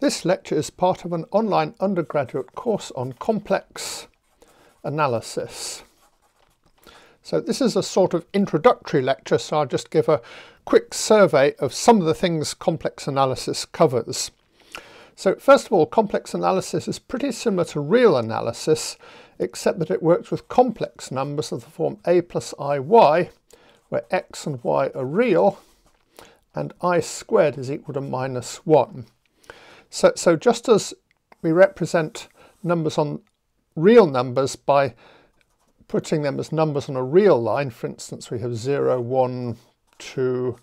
This lecture is part of an online undergraduate course on complex analysis. So this is a sort of introductory lecture, so I'll just give a quick survey of some of the things complex analysis covers. So first of all, complex analysis is pretty similar to real analysis, except that it works with complex numbers of the form a plus iy, where x and y are real, and i squared is equal to minus 1. So, so just as we represent numbers on real numbers by putting them as numbers on a real line, for instance, we have 0, 1, 2,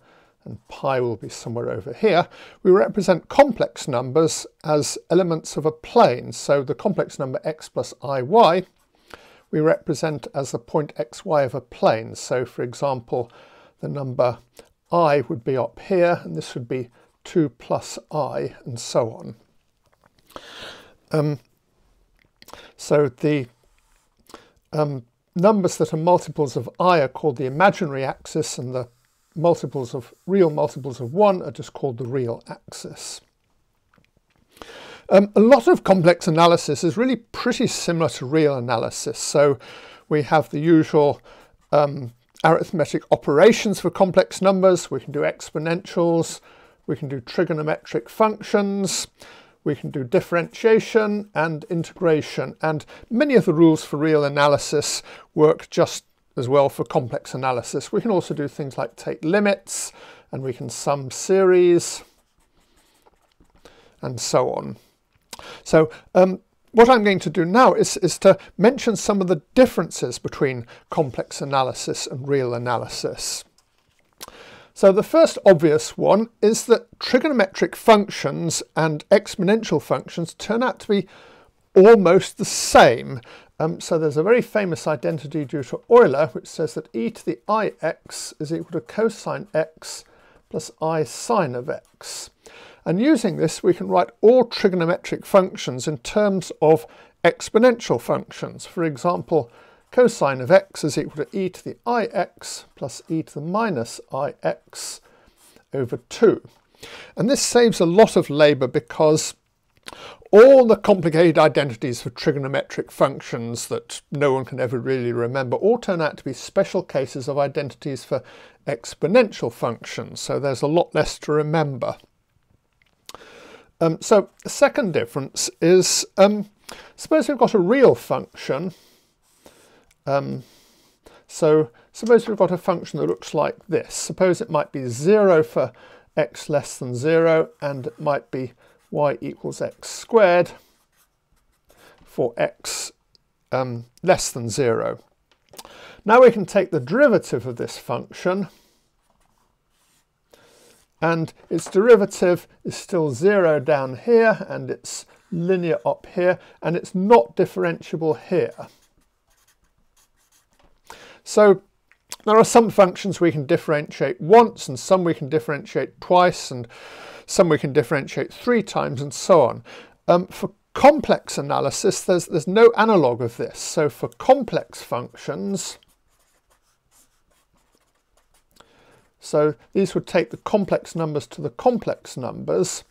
and pi will be somewhere over here, we represent complex numbers as elements of a plane. So the complex number x plus iy we represent as the point xy of a plane. So for example, the number i would be up here, and this would be 2 plus i, and so on. Um, so the um, numbers that are multiples of i are called the imaginary axis, and the multiples of real multiples of 1 are just called the real axis. Um, a lot of complex analysis is really pretty similar to real analysis. So we have the usual um, arithmetic operations for complex numbers. We can do exponentials, we can do trigonometric functions, we can do differentiation and integration. And many of the rules for real analysis work just as well for complex analysis. We can also do things like take limits and we can sum series and so on. So um, what I'm going to do now is, is to mention some of the differences between complex analysis and real analysis. So the first obvious one is that trigonometric functions and exponential functions turn out to be almost the same. Um, so there's a very famous identity due to Euler which says that e to the ix is equal to cosine x plus i sine of x. And using this we can write all trigonometric functions in terms of exponential functions. For example, cosine of x is equal to e to the ix plus e to the minus ix over 2. And this saves a lot of labour because all the complicated identities for trigonometric functions that no one can ever really remember all turn out to be special cases of identities for exponential functions, so there's a lot less to remember. Um, so the second difference is, um, suppose we've got a real function. Um, so suppose we've got a function that looks like this. Suppose it might be 0 for x less than 0 and it might be y equals x squared for x um, less than 0. Now we can take the derivative of this function and its derivative is still 0 down here and it's linear up here and it's not differentiable here. So there are some functions we can differentiate once and some we can differentiate twice and some we can differentiate three times and so on. Um, for complex analysis there's, there's no analogue of this. So for complex functions So these would take the complex numbers to the complex numbers.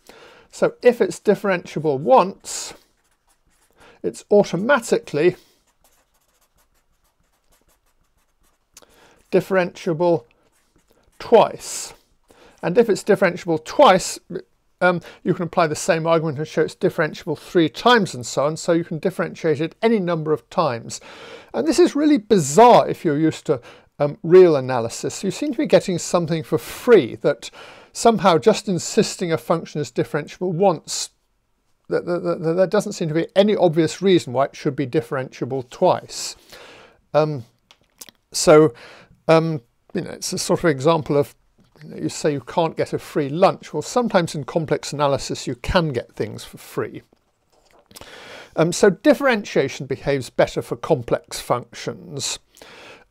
So if it's differentiable once, it's automatically differentiable twice. And if it's differentiable twice, um, you can apply the same argument and show it's differentiable three times and so on, so you can differentiate it any number of times. And this is really bizarre if you're used to um, real analysis, you seem to be getting something for free that somehow just insisting a function is differentiable once, that, there doesn't seem to be any obvious reason why it should be differentiable twice. Um, so, um, you know, it's a sort of example of you, know, you say you can't get a free lunch. Well, sometimes in complex analysis you can get things for free. Um, so differentiation behaves better for complex functions.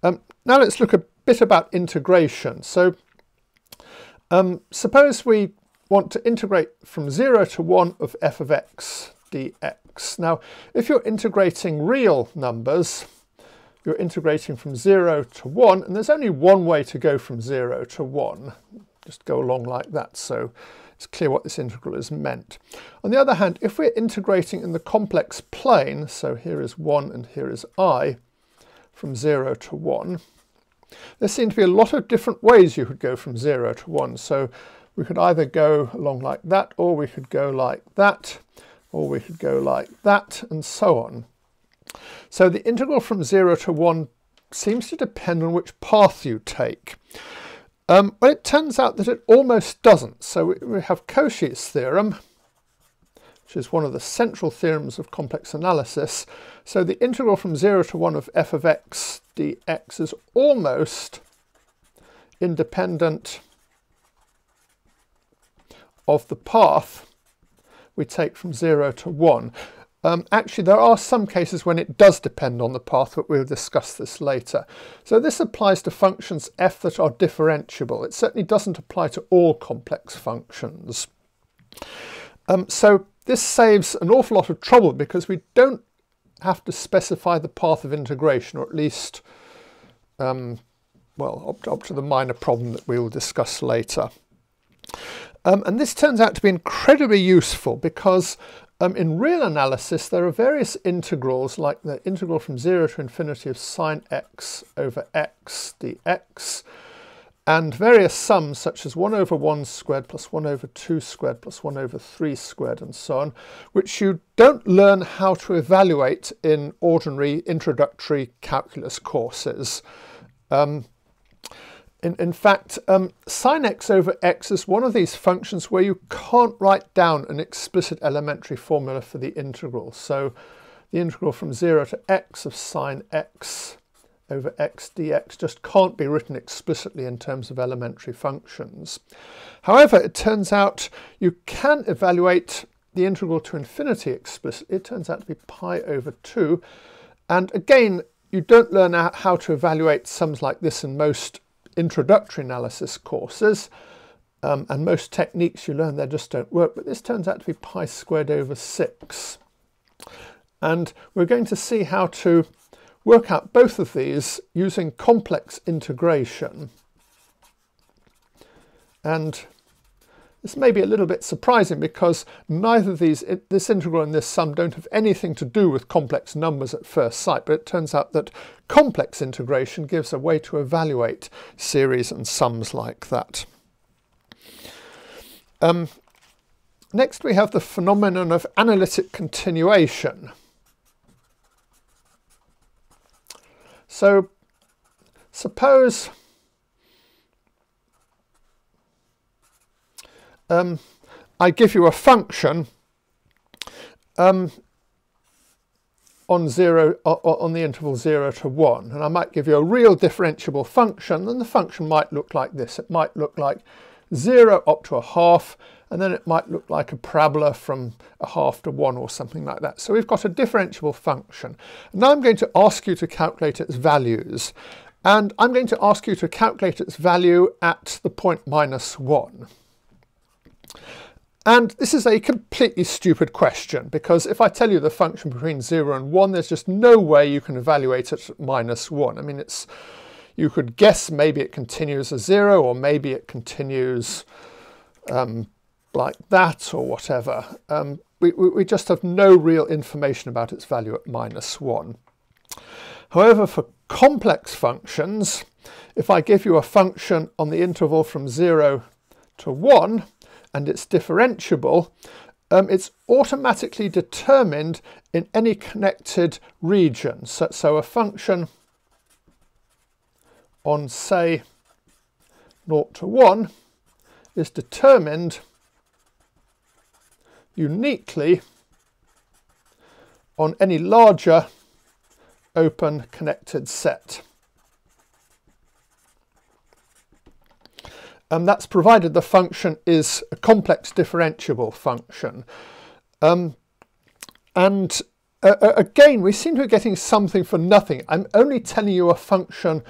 Um, now let's look a bit about integration. So um, suppose we want to integrate from 0 to 1 of f of x dx. Now, if you're integrating real numbers, you're integrating from 0 to 1, and there's only one way to go from 0 to 1. Just go along like that. So it's clear what this integral is meant. On the other hand, if we're integrating in the complex plane, so here is 1 and here is i, from 0 to 1, there seem to be a lot of different ways you could go from 0 to 1. So we could either go along like that, or we could go like that, or we could go like that, and so on. So the integral from 0 to 1 seems to depend on which path you take. Um, well, it turns out that it almost doesn't. So we have Cauchy's theorem, which is one of the central theorems of complex analysis. So the integral from 0 to 1 of f of x dx is almost independent of the path we take from 0 to 1. Um, actually, there are some cases when it does depend on the path, but we'll discuss this later. So this applies to functions f that are differentiable. It certainly doesn't apply to all complex functions. Um, so this saves an awful lot of trouble because we don't have to specify the path of integration, or at least, um, well, up to, up to the minor problem that we will discuss later. Um, and this turns out to be incredibly useful because um, in real analysis, there are various integrals, like the integral from 0 to infinity of sine x over x dx, and various sums such as 1 over 1 squared plus 1 over 2 squared plus 1 over 3 squared and so on, which you don't learn how to evaluate in ordinary introductory calculus courses. Um, in, in fact, um, sine x over x is one of these functions where you can't write down an explicit elementary formula for the integral. So the integral from 0 to x of sine x over x dx just can't be written explicitly in terms of elementary functions. However, it turns out you can evaluate the integral to infinity explicitly. It turns out to be pi over 2. And again, you don't learn how to evaluate sums like this in most introductory analysis courses, um, and most techniques you learn there just don't work, but this turns out to be pi squared over 6. And we're going to see how to work out both of these using complex integration. And this may be a little bit surprising because neither of these, this integral and this sum don't have anything to do with complex numbers at first sight, but it turns out that complex integration gives a way to evaluate series and sums like that. Um, next we have the phenomenon of analytic continuation. So suppose um, I give you a function um, on zero on the interval 0 to 1 and I might give you a real differentiable function and the function might look like this it might look like 0 up to a half and then it might look like a parabola from a half to 1 or something like that. So we've got a differentiable function. Now I'm going to ask you to calculate its values and I'm going to ask you to calculate its value at the point minus 1. And this is a completely stupid question because if I tell you the function between 0 and 1, there's just no way you can evaluate it at minus 1. I mean, it's you could guess maybe it continues as 0 or maybe it continues um, like that or whatever. Um, we, we just have no real information about its value at minus 1. However, for complex functions, if I give you a function on the interval from 0 to 1, and it's differentiable, um, it's automatically determined in any connected region. So, so a function on, say, 0 to 1 is determined uniquely on any larger open connected set. And that's provided the function is a complex differentiable function. Um, and uh, uh, again, we seem to be getting something for nothing. I'm only telling you a function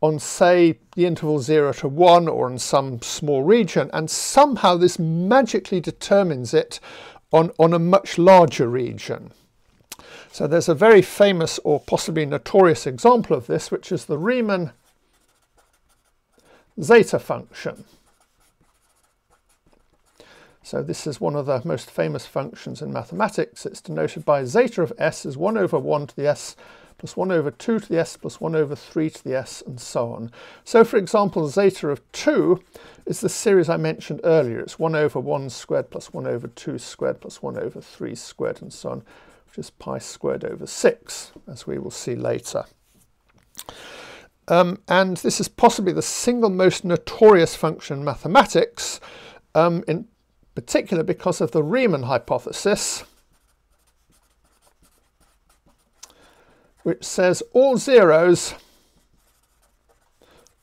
on, say, the interval 0 to 1 or in some small region, and somehow this magically determines it on, on a much larger region. So there's a very famous or possibly notorious example of this, which is the Riemann zeta function. So this is one of the most famous functions in mathematics. It's denoted by zeta of s is 1 over 1 to the s plus 1 over 2 to the s plus 1 over 3 to the s and so on. So for example zeta of 2 is the series I mentioned earlier. It's 1 over 1 squared plus 1 over 2 squared plus 1 over 3 squared and so on, which is pi squared over 6, as we will see later. Um, and this is possibly the single most notorious function in mathematics, um, in particular because of the Riemann hypothesis, which says all zeros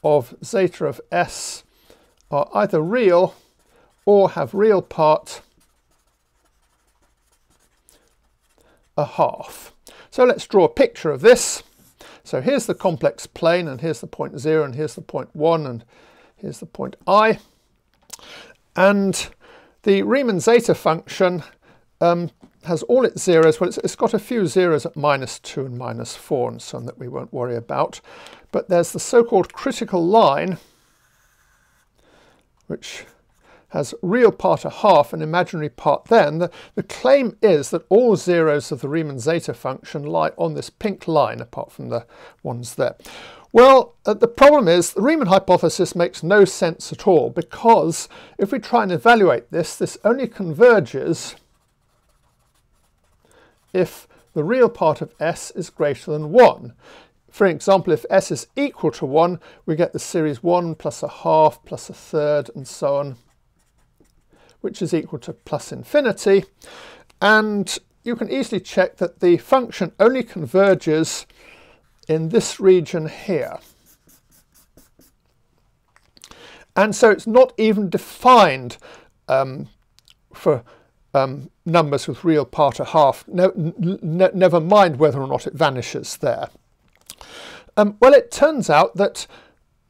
of zeta of s are either real or have real part a half. So let's draw a picture of this. So here's the complex plane and here's the point 0 and here's the point 1 and here's the point i. And the Riemann zeta function um, has all its zeros. Well, it's, it's got a few zeros at minus 2 and minus 4 and some that we won't worry about. But there's the so-called critical line, which has real part a half and imaginary part then. The, the claim is that all zeros of the Riemann zeta function lie on this pink line, apart from the ones there. Well, uh, the problem is the Riemann hypothesis makes no sense at all because if we try and evaluate this, this only converges if the real part of s is greater than 1. For example, if s is equal to 1, we get the series 1 plus a half plus a third and so on, which is equal to plus infinity. And you can easily check that the function only converges in this region here. And so it's not even defined um, for um, numbers with real part a half, ne never mind whether or not it vanishes there. Um, well, it turns out that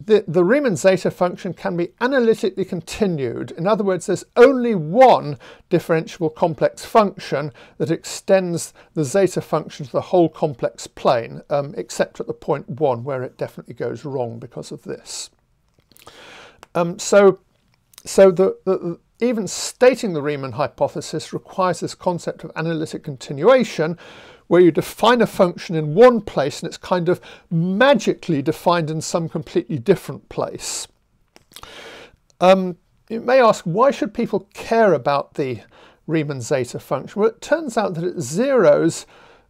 the, the Riemann zeta function can be analytically continued. In other words, there's only one differentiable complex function that extends the zeta function to the whole complex plane, um, except at the point 1 where it definitely goes wrong because of this. Um, so so the, the, even stating the Riemann hypothesis requires this concept of analytic continuation, where you define a function in one place and it's kind of magically defined in some completely different place. Um, you may ask, why should people care about the Riemann zeta function? Well, it turns out that its zeros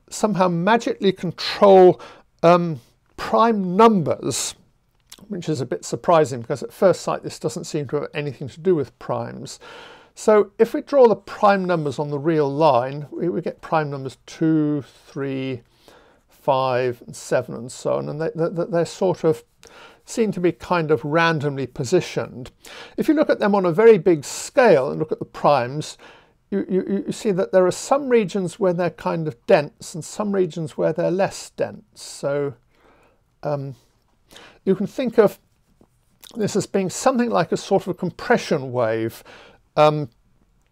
somehow magically control um, prime numbers, which is a bit surprising because at first sight this doesn't seem to have anything to do with primes. So if we draw the prime numbers on the real line, we, we get prime numbers 2, 3, 5, and 7 and so on, and they, they, they're sort of seem to be kind of randomly positioned. If you look at them on a very big scale and look at the primes, you, you, you, see that there are some regions where they're kind of dense and some regions where they're less dense. So um, you can think of this as being something like a sort of compression wave um,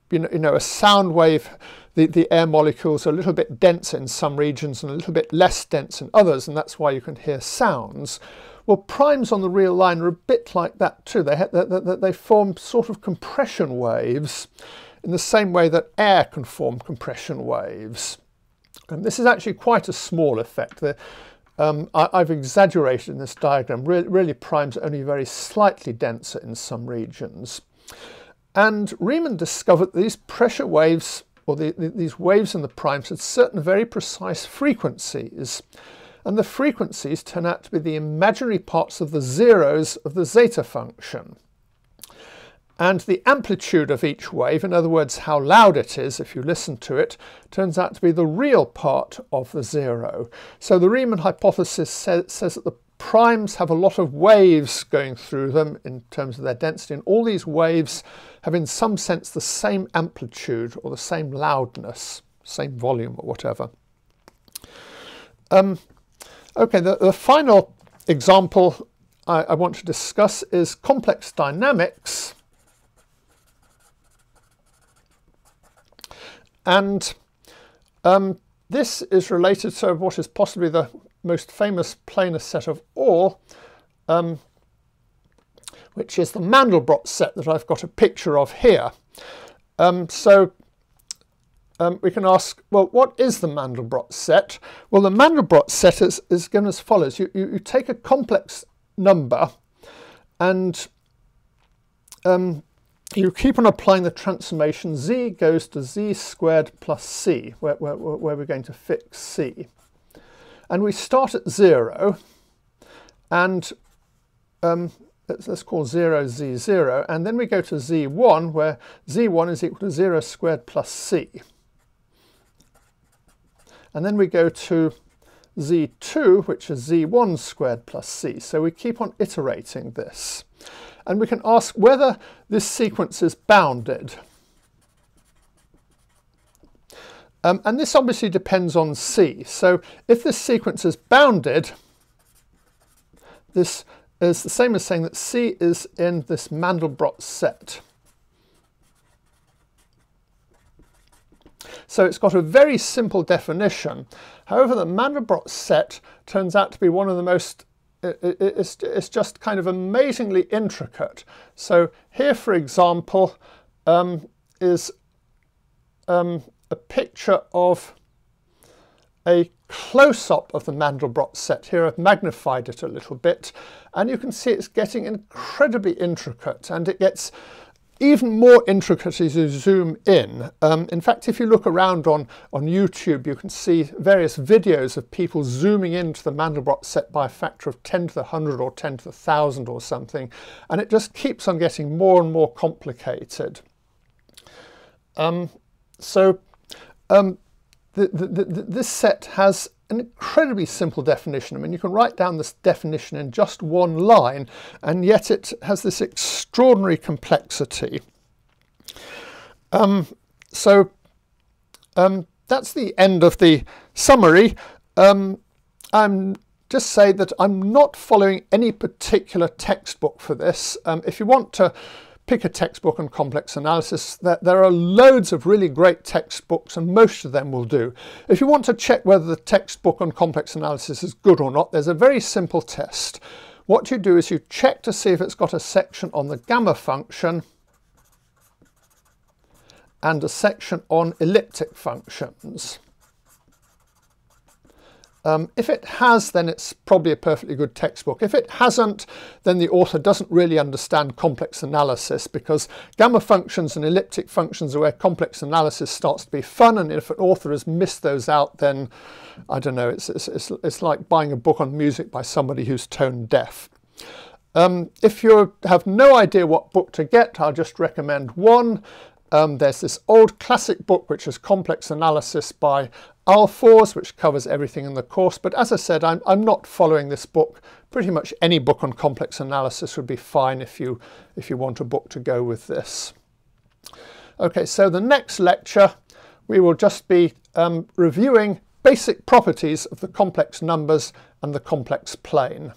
you, know, you know, a sound wave, the, the air molecules are a little bit denser in some regions and a little bit less dense in others, and that's why you can hear sounds. Well, primes on the real line are a bit like that too. They, they, they, form sort of compression waves in the same way that air can form compression waves. And this is actually quite a small effect. Um, I, have exaggerated in this diagram. Re really, primes are only very slightly denser in some regions. And Riemann discovered these pressure waves, or the, the, these waves in the primes, had certain very precise frequencies. And the frequencies turn out to be the imaginary parts of the zeros of the zeta function. And the amplitude of each wave, in other words, how loud it is if you listen to it, turns out to be the real part of the zero. So the Riemann hypothesis says, says that the primes have a lot of waves going through them in terms of their density, and all these waves have in some sense the same amplitude or the same loudness, same volume or whatever. Um, okay, the, the, final example I, I want to discuss is complex dynamics. And um, this is related to what is possibly the most famous planar set of all, um, which is the Mandelbrot set that I've got a picture of here. Um, so um, we can ask, well, what is the Mandelbrot set? Well, the Mandelbrot set is, is given as follows. You, you, you take a complex number and um, you keep on applying the transformation. z goes to z squared plus c, where, where, where we're going to fix c. And we start at 0, and um, let's, let's call 0 z0, and then we go to z1, where z1 is equal to 0 squared plus c. And then we go to z2, which is z1 squared plus c. So we keep on iterating this. And we can ask whether this sequence is bounded. Um, and this obviously depends on c. So if this sequence is bounded, this is the same as saying that c is in this Mandelbrot set. So it's got a very simple definition. However, the Mandelbrot set turns out to be one of the most it's, it's just kind of amazingly intricate. So here, for example, um, is um, a picture of a close-up of the Mandelbrot set. Here I've magnified it a little bit, and you can see it's getting incredibly intricate, and it gets even more intricate as you zoom in. Um, in fact, if you look around on, on YouTube, you can see various videos of people zooming into the Mandelbrot set by a factor of 10 to the 100 or 10 to the 1000 or something, and it just keeps on getting more and more complicated. Um, so um, the, the, the, this set has an incredibly simple definition. I mean, you can write down this definition in just one line, and yet it has this extraordinary complexity. Um, so um, that's the end of the summary. Um, I'm just say that I'm not following any particular textbook for this. Um, if you want to pick a textbook on complex analysis. There, are loads of really great textbooks and most of them will do. If you want to check whether the textbook on complex analysis is good or not, there's a very simple test. What you do is you check to see if it's got a section on the gamma function and a section on elliptic functions. Um, if it has, then it's probably a perfectly good textbook. If it hasn't, then the author doesn't really understand complex analysis because gamma functions and elliptic functions are where complex analysis starts to be fun. And if an author has missed those out, then I don't know, it's, it's, it's, it's like buying a book on music by somebody who's tone deaf. Um, if you have no idea what book to get, I'll just recommend one. Um, there's this old classic book, which is Complex Analysis by Ahlfors, which covers everything in the course. But as I said, I'm, I'm not following this book. Pretty much any book on complex analysis would be fine if you, if you want a book to go with this. Okay, so the next lecture, we will just be um, reviewing basic properties of the complex numbers and the complex plane.